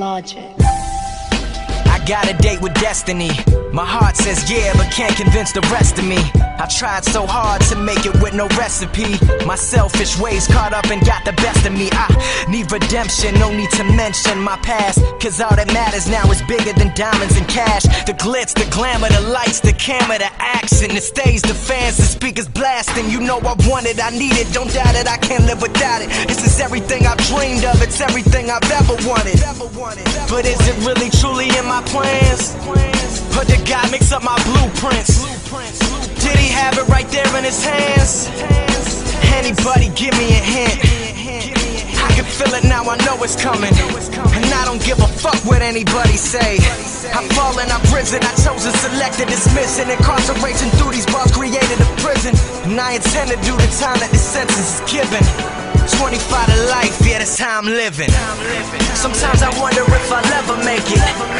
Logic. I got a date with destiny. My heart says yeah, but can't convince the rest of me. I tried so hard to make it with no recipe. My selfish ways caught up and got the best of me. I need redemption, no need to mention my past. Cause all that matters now is bigger than diamonds and cash. The glitz, the glamour, the lights, the camera, the action, the stage, the fans, the speakers blasting. You know I want it, I need it, don't doubt it, I can't live without it. This is everything I've dreamed of, it's everything I've ever wanted. But is it really truly in my plans? Or did God mix up my blueprints? Did he have it right there in his hands? Anybody give me a hint? I can feel it now, I know it's coming. And I don't give a fuck what anybody say. I've fallen, I've risen, I chose and dismiss and incarceration through these bars created a prison. And I intend to do the time that this sentence is given. 25 to life, yeah, that's how I'm living. Sometimes I wonder if I'll ever make it.